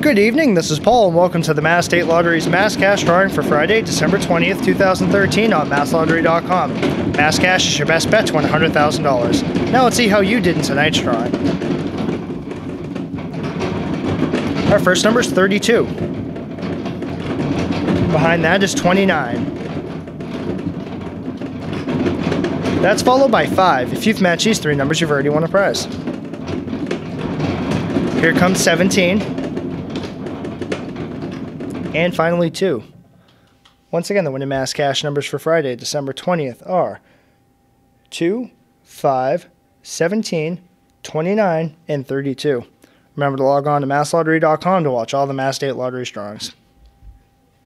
Good evening, this is Paul, and welcome to the Mass State Lottery's Mass Cash drawing for Friday, December 20th, 2013 on MassLottery.com. Mass Cash is your best bet to win $100,000. Now let's see how you did in tonight's drawing. Our first number is 32. Behind that is 29. That's followed by 5. If you've matched these three numbers, you've already won a prize. Here comes 17 and finally 2. Once again, the winning mass cash numbers for Friday, December 20th are 2, 5, 17, 29, and 32. Remember to log on to masslottery.com to watch all the Mass State Lottery drawings.